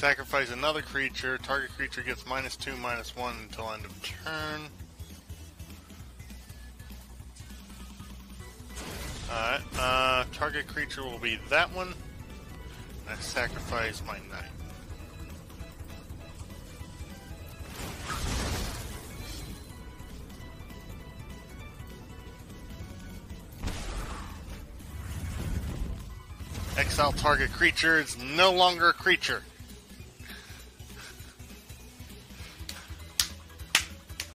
Sacrifice another creature. Target creature gets minus two, minus one until end of turn. Alright, uh, target creature will be that one. I sacrifice my knight. Exile target creature is no longer a creature.